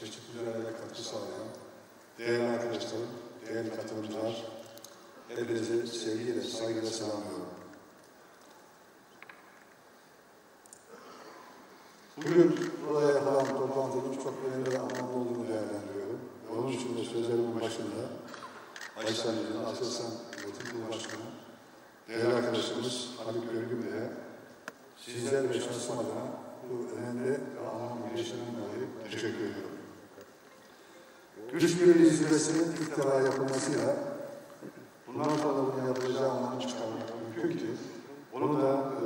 çeşitli düzenlere katkı sağlayan değerli arkadaşlarım, değerli katılımcılar, hepinizi sevgiyle, saygıyla selamlıyorum. Bugün buraya yapılan toplantının çok önemli ve anlamlı olduğunu değerlendiriyorum. Ve Onun için de sözlerimin başında Ayşenli'nin Aselsan Yönetim Kurulu Başkanı, değerli arkadaşımız Haluk Görgün Bey'e sizler ve şahsım adına bu önemli ve anlamlı girişimden dolayı teşekkür ediyorum. Güç Birliği Zirvesi'nin ilk defa yapılmasıyla bundan sonra bunu yapılacağı anlamı çıkarmak mümkün ki bunu da e,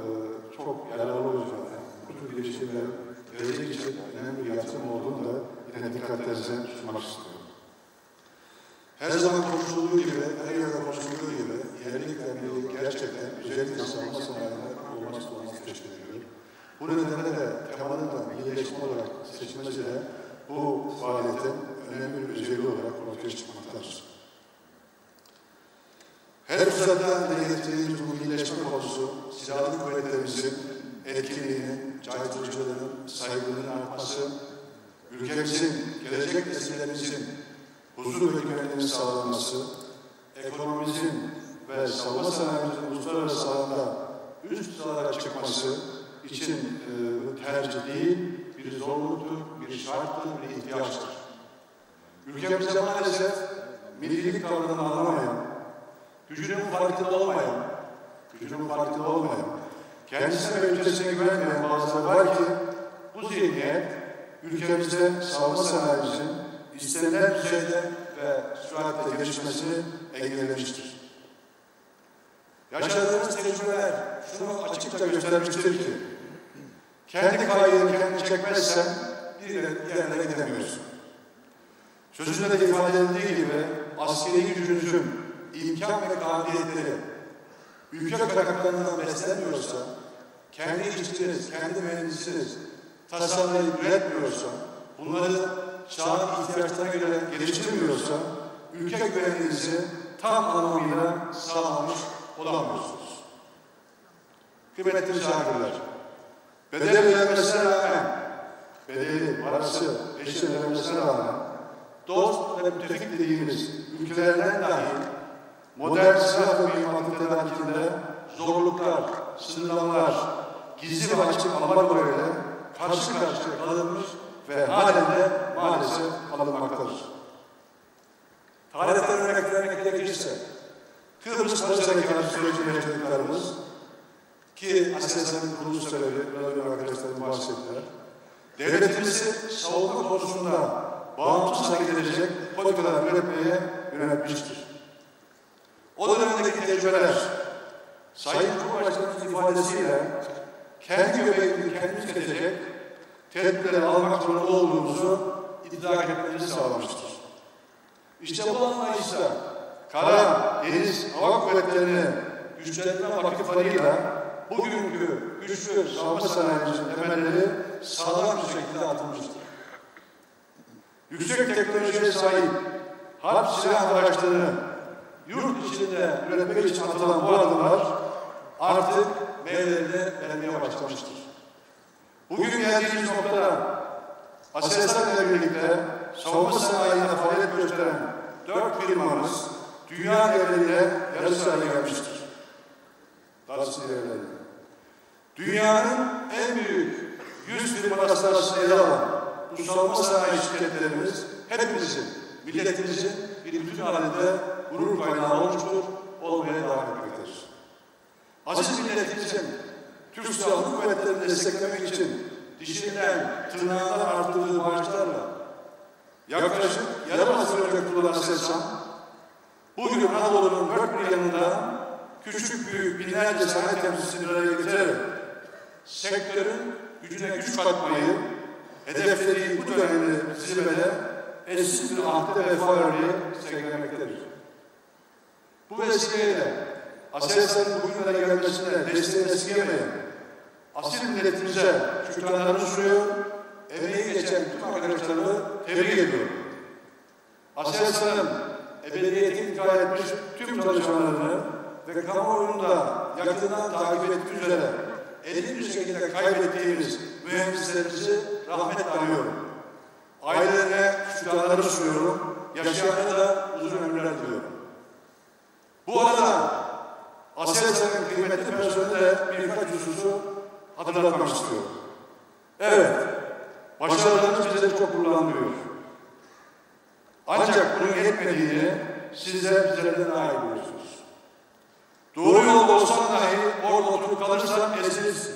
çok yararlı olacağını, bu tür girişimlerin gelecek için önemli bir yatırım olduğunu da yine dikkatlerinize sunmak istiyorum. Her zaman konuşulduğu gibi, her yerde konuşulduğu gibi yerlilikle birlik gerçekten özellikle savunma sanayinde olmazsa olmaz teşkil ediyor. Bu nedenle de temanın da millileşme olarak seçilmesi de bu faaliyetin önemli bir özelliği olarak ortaya çıkmaktadır. Fırsatta dile getirdiğimiz bu millileşme konusu silahlı kuvvetlerimizin etkinliğinin, caydırıcılığının, saygınlığının artması, ülkemizin, gelecek nesillerimizin huzur ve güvenliğinin sağlanması, ekonomimizin ve savunma sanayimizin uluslararası alanda üst sıralara çıkması için e, tercih değil, bir zorluktur, bir şarttır, bir ihtiyaçtır. Ülkemizde maalesef millilik kavramını anlamayan, gücünün farkında olmayan, gücünün farkında olmayan, kendisine ve ülkesine güvenmeyen bazıları var ki bu zihniyet ülkemizde savunma sanayimizin istenilen düzeyde ve süratle gelişmesini engellemiştir. Yaşadığımız tecrübeler şunu açıkça göstermiştir ki kendi kaydını kendi çekmezsen bir yerlere gidemiyorsun. Sözünde de ifade edildiği gibi askeri gücünüzün imkan ve kabiliyetleri ülke kaynaklarından beslenmiyorsa, kendi işçiniz, kendi mühendisiniz tasarlayıp üretmiyorsa, bunları çağın ihtiyaçlarına göre geliştirmiyorsa, ülke güvenliğinizi tam anlamıyla sağlamış olamıyorsunuz. Kıymetli misafirler, bedel ödenmesine rağmen, bedeli, parası, peşin ödenmesine rağmen, dost ve müttefik dediğimiz ülkelerden dahi modern silah ve mühimmatın tedarikinde zorluklar, sınırlamalar, gizli ve açık ambargolarıyla karşı karşıya kalınmış ve halen de maalesef kalınmaktadır. Tarihten örnek vermek gerekirse, Kıbrıs Barış Harekatı sürecinde yaşadıklarımız ki Aselsan'ın kuruluş sebebi, biraz önce arkadaşlarım bahsettiler. Devletimizi savunma konusunda bağımsız hareket edecek politikalar üretmeye yöneltmiştir. O dönemdeki tecrübeler, Sayın Cumhurbaşkanımızın ifadesiyle kendi göbeğini kendimiz kesecek tedbirleri almak zorunda olduğumuzu idrak etmemizi sağlamıştır. İşte bu anlayışla kara, deniz, hava kuvvetlerini güçlendirme vakıflarıyla bugünkü güçlü savunma sanayimizin temelleri sağlam bir şekilde atılmıştır. Yüksek teknolojiye sahip harp silah araçlarını yurt içinde üretmek için atılan bu adımlar artık meyvelerini vermeye başlamıştır. Bugün geldiğimiz noktada Aselsan ile birlikte savunma sanayinde faaliyet gösteren dört firmamız dünya değerleriyle yarış hale gelmiştir. Darısı değerleriyle. Dünyanın en büyük 100 firması arasında yer alan bu savunma sanayi şirketlerimiz hepimizin, milletimizin bir bütün halinde gurur kaynağı olmuştur, olmaya devam etmektedir. Aziz milletimizin Türk Silahlı Kuvvetleri'ni desteklemek için dişinden, tırnağından arttırdığı maaşlarla Yaklaşık yarım asır önce kurulan bugün Anadolu'nun dört bir yanında küçük büyük binlerce sanayi temsilcisini araya getirerek sektörün gücüne güç katmayı hedeflediği bu dönemde zirvede eşsiz bir ahde vefa örneği sergilemektedir. Bu vesileyle Aselsan'ın bugünlere gelmesine desteğini esirgemeyen asil milletimize şükranlarını sunuyor, emeği geçen tüm arkadaşlarımı tebrik ediyorum. Aselsan'ın ebediyeti iddia etmiş tüm çalışmalarını ve kamuoyunu da yakından takip ettiği üzere elin bir şekilde kaybettiğimiz mühendislerimizi rahmetle anıyorum. Ailelerine şükranlarımı sunuyorum, yaşayanlara da uzun ömürler diliyorum. Bu arada Aselsan'ın kıymetli personeline birkaç hususu hatırlatmak istiyorum. Evet, başarılarınız bizleri çok gururlandırıyor. Ancak bunun yetmediğini sizler bizlerden daha iyi biliyorsunuz. Doğru yolda olsan dahi orada oturup kalırsan ezilirsin.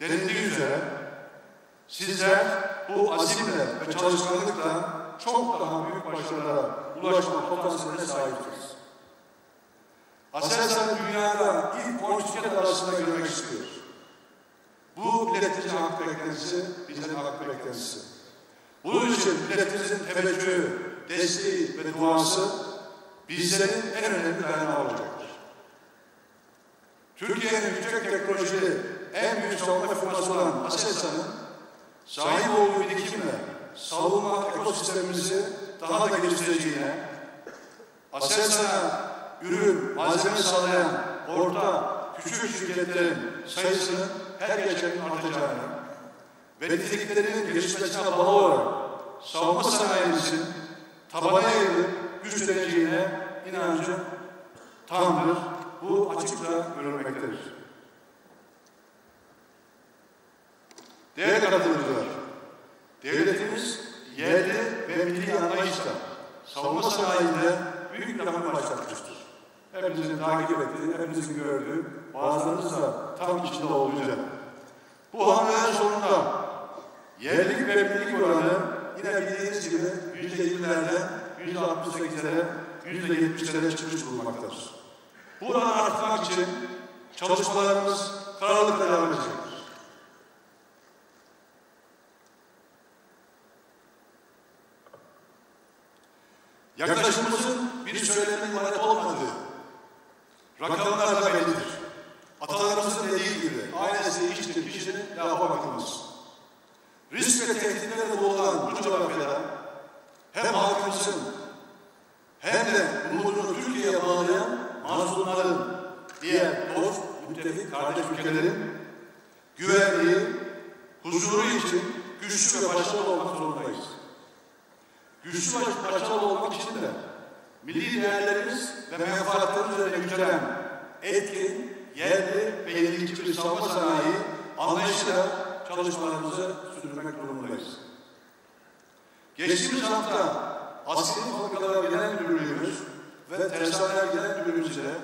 Denildiği üzere sizler bu azimle ve çalışkanlıkla çok daha büyük başarılara ulaşma potansiyeline sahipsiniz. Aselsan dünyada ilk 10 şirket arasında görmek istiyor. Bu milletimizin hak beklentisi, bizim hak beklentisi. Bunun için milletimizin teveccühü, desteği ve duası bizlerin en önemli dayanağı olacaktır. Türkiye'nin yüksek teknolojili en büyük savunma firması olan Aselsan'ın sahip olduğu birikimle savunma ekosistemimizi daha da geliştireceğine, Aselsan'a ürün, malzeme sağlayan orta, küçük şirketlerin sayısının her geçen gün artacağını ve niteliklerinin gelişmesine bağlı olarak savunma sanayimizin tabana eğilip güçleneceğine inancım tamdır. Bu açıkça görülmektedir. Değerli katılımcılar, devletimiz yerli ve milli anlayışla savunma sanayinde büyük bir hamle başlatmıştır. Hepimizin takip ettiği, hepimizin gördüğü, bazılarınız da tam içinde olacak. Bu hamleler sonunda yerlilik ve millilik oranı yine bildiğiniz gibi yüzde yirmilerden yüzde altmış sekizlere, yüzde yetmişlere çıkmış bulunmaktadır. Bu oranı arttırmak için çalışmalarımız kararlılıkla devam edecektir. Yaklaşımımızın bir söylemin ibaret olmadığı, rakamlar Güçlü ve başarılı olmak için de milli değerlerimiz ve menfaatlerimiz üzerine yükselen etkin, yerli ve yenilikçi bir savunma sanayi anlayışıyla çalışmalarımızı sürdürmek durumundayız. Geçtiğimiz hafta Askeri Fabrikalar Genel Müdürlüğümüz ve Tersaneler Genel Müdürlüğümüz ile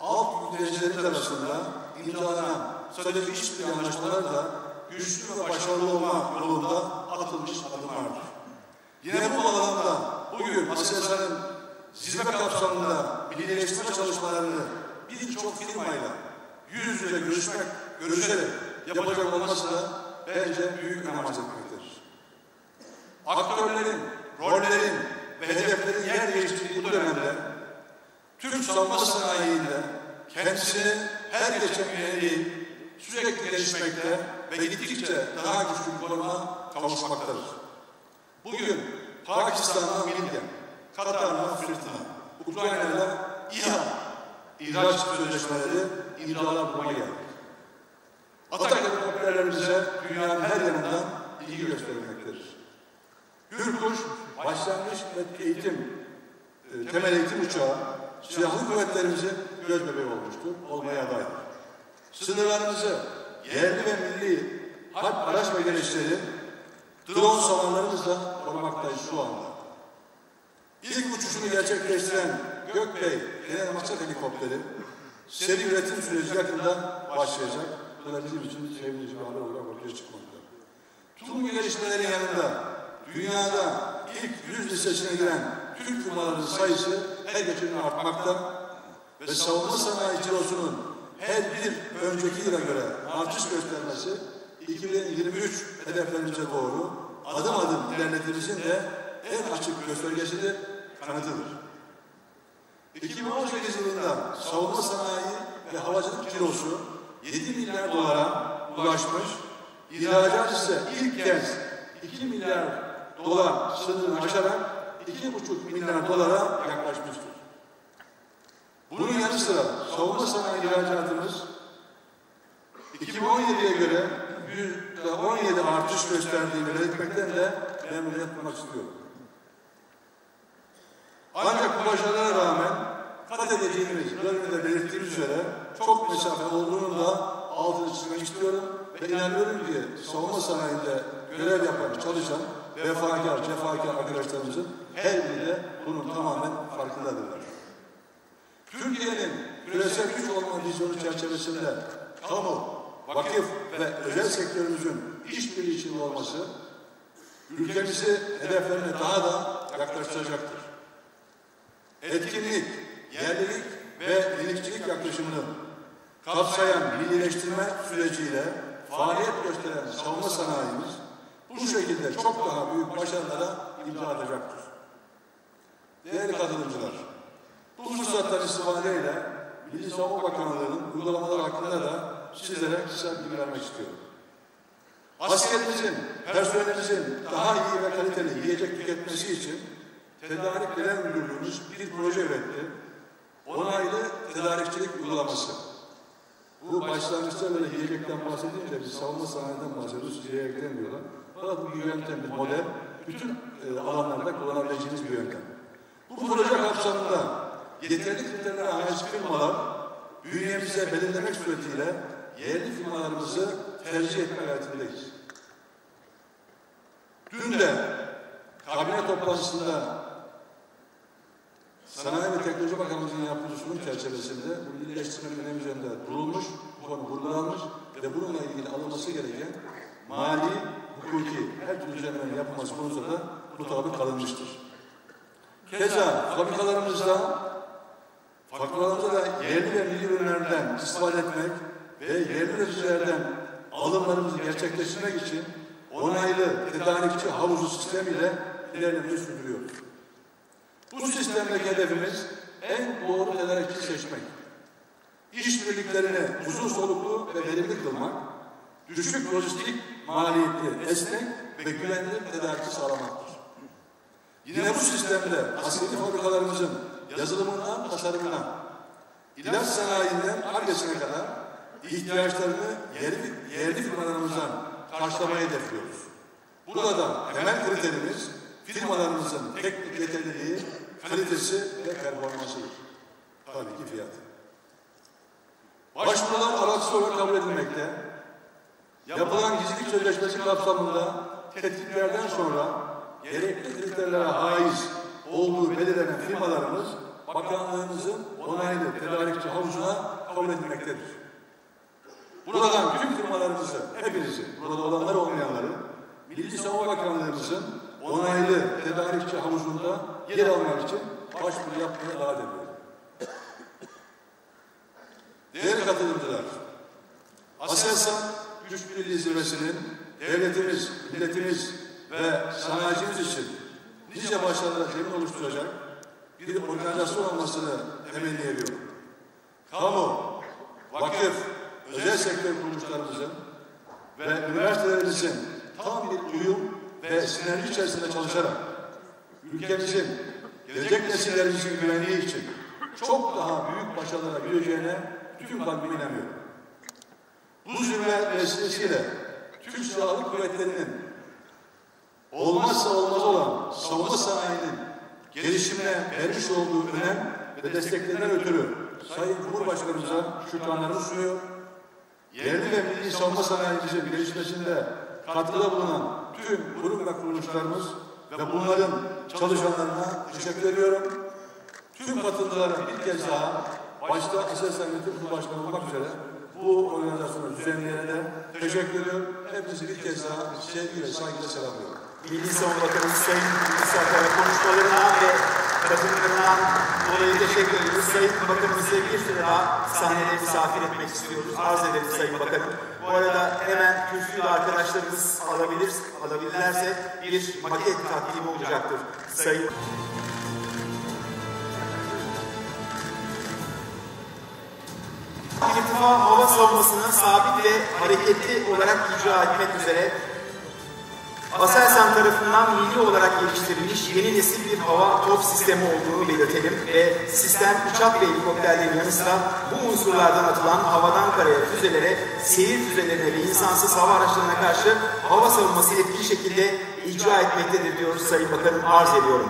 alt yöneticilerimiz arasında imzalanan stratejik işbirliği anlaşmaları da güçlü ve başarılı olma yolunda atılmış adımlardır. Yine bu alanda bugün Aselsan'ın zirve kapsamında millileştirme çalışmalarını birçok firmayla yüz yüze görüşmek, görüşerek yapacak olması da bence büyük önem arz etmektedir. Aktörlerin, rollerin ve hedeflerin yer değiştirdiği bu dönemde Türk savunma sanayinde kendisini her geçen gün değil, sürekli gelişmekte ve gittikçe daha güçlü bir konuma kavuşmaktadır. Bugün Pakistan'dan Milya, Katar'dan Fırtına, Ukrayna'da İHA, ihraç sözleşmeleri imzalar bulmaya geldik. Atak helikopterlerimize dünyanın her yanından ilgi göstermektedir. Hürkuş, başlangıç ve eğitim, e, temel eğitim uçağı, silahlı kuvvetlerimizin göz bebeği olmuştur, olmaya dair. Sınırlarımızı yerli ve milli harp araç ve gereçleri drone savarlarımızla korumaktayız şu anda. İlk uçuşunu gerçekleştiren Gökbey Genel Maksat Helikopteri seri üretim süreci yakında başlayacak. Bu da bizim için sevindirici bir haber olarak ortaya çıkmakta. Tüm bu gelişmelerin yanında dünyada ilk 100 listesine giren Türk firmalarının sayısı her geçen gün artmakta ve savunma sanayi cirosunun her bir önceki yıla göre artış göstermesi 2023 hedeflerimize doğru adım adım ilerlediğimizin de en açık göstergesidir, kanıtıdır. 2018 yılında savunma sanayi ve havacılık cirosu 7 milyar dolara ulaşmış, ihracat ise ilk kez 2 milyar dolar sınırını aşarak 2,5 milyar dolara yaklaşmıştır. Bunun yanı sıra savunma sanayi ihracatımız 2017'ye göre %17 artış gösterdiğini belirtmekten de memnuniyet duymak istiyorum. Ancak bu başarılara rağmen kat edeceğimiz, bölümde belirttiğimiz üzere çok mesafe olduğunun da altını çizmek istiyorum ve inanıyorum ki savunma sanayinde görev yapan, çalışan, vefakar, cefakar arkadaşlarımızın her biri de bunun tamamen farkındadırlar. Türkiye'nin küresel güç olma vizyonu çerçevesinde kamu, vakıf ve özel sektörümüzün işbirliği içinde olması ülkemizi hedeflerine daha da yaklaştıracaktır. Etkinlik, yerlilik ve yenilikçilik yaklaşımını kapsayan millileştirme süreciyle faaliyet gösteren savunma sanayimiz bu şekilde çok daha büyük başarılara imza atacaktır. Değerli katılımcılar, bu fırsattan istifadeyle Milli Savunma Bakanlığı'nın uygulamaları hakkında da sizlere bilgi vermek istiyorum. Askerimizin, personelimizin daha iyi ve kaliteli yiyecek tüketmesi için Tedarik Genel Müdürlüğümüz bir proje üretti. Onaylı tedarikçilik uygulaması. Bu başlangıçta böyle yiyecekten bahsedince biz savunma sanayiden bahsediyoruz, size eklemiyorlar. Fakat bu bir yöntem, bir model, bütün e, alanlarda kullanabileceğiniz bir yöntem. Bu proje kapsamında yeterli kriterlere haiz firmalar bünyemize belirlemek suretiyle yerli firmalarımızı tercih etme gayretindeyiz. Dün de kabine toplantısında Sanayi ve Teknoloji Bakanlığı'nın yaptığı sunum çerçevesinde bu millileştirmenin önemi üzerinde durulmuş, bu konu vurgulanmış ve bununla ilgili alınması gereken mali, hukuki her türlü düzenlemenin yapılması konusunda da mutabık kalınmıştır. Keza fabrikalarımızda, fabrikalarımızda da yerli ve milli ürünlerden istifade etmek ve yerli alımlarımızı gerçekleştirmek için onaylı tedarikçi havuzu sistemiyle ilerlemeyi sürdürüyoruz. Bu sistemdeki hedefimiz en doğru tedarikçi seçmek. İşbirliklerini uzun soluklu ve verimli kılmak, düşük lojistik maliyetli, esnek ve güvenli tedarikçi sağlamaktır. Yine bu sistemde askeri fabrikalarımızın yazılımından tasarımına, ilaç sanayinden argesine kadar ihtiyaçlarını yerli, yerli firmalarımızdan karşılamayı hedefliyoruz. Burada temel kriterimiz firmalarımızın teknik yeterliliği, kalitesi ve performansıdır. Tabii ki fiyatı. Başvurular araçsız olarak kabul edilmekte. Yapılan gizlilik sözleşmesi kapsamında tetkiklerden sonra gerekli kriterlere haiz olduğu belirlenen firmalarımız bakanlığımızın onaylı tedarikçi havuzuna kabul edilmektedir. Buradan tüm firmalarımızı, hepinizi, burada olanlar olmayanları, Milli Savunma Bakanlığımızın onaylı tedarikçi havuzunda yer almak için başvuru yapmaya davet ediyorum. Değerli katılımcılar, Aselsan Güç Birliği Zirvesi'nin devletimiz, milletimiz ve sanayicimiz için nice başarılar zemin oluşturacak bir organizasyon olmasını temenni ediyorum. Kamu, vakıf, özel sektör kuruluşlarımızın ve üniversitelerimizin tam bir uyum ve sinerji içerisinde çalışarak ülkemizin, gelecek nesillerimizin güvenliği için çok daha büyük başarılara gireceğine bütün kalbime inanıyorum. Bu zirve vesilesiyle Türk Silahlı Kuvvetleri'nin olmazsa olmaz olan savunma sanayinin gelişimine vermiş olduğu önem ve desteklerinden ötürü Sayın Cumhurbaşkanımıza şükranlarımı sunuyor. Yerli ve milli savunma sanayimizin gelişmesinde katkıda bulunan tüm kurum ve kuruluşlarımız ve bunların çalışanlarına teşekkür ediyorum. Tüm katılımcılara bir kez daha başta Aselsan Yönetim Kurulu Başkanı olmak üzere bu organizasyonu düzenleyene teşekkür ediyorum. Hepinizi bir kez daha sevgiyle, saygıyla selamlıyorum. Milli Savunma Bakanımız Sayın Hulusi Akar'a konuşmalarına ve katılımlarından dolayı teşekkür ediyoruz. Sayın Bakanımızı bir süre daha sahnede misafir etmek istiyoruz. Arz ederiz Sayın Bakanım. Bu arada hemen kürsüyü arkadaşlarımız alabilir, alabilirlerse bir maket takdimi olacaktır. Sayın İrtifa hava savunmasını sabit ve hareketli olarak icra etmek üzere Aselsan tarafından milli olarak geliştirilmiş yeni nesil bir hava top sistemi olduğunu belirtelim ve sistem uçak ve helikopterlerin yanı sıra bu unsurlardan atılan havadan karaya füzelere, seyir füzelerine ve insansız hava araçlarına karşı hava savunması etkili şekilde icra etmektedir diyoruz Sayın Bakanım arz ediyorum.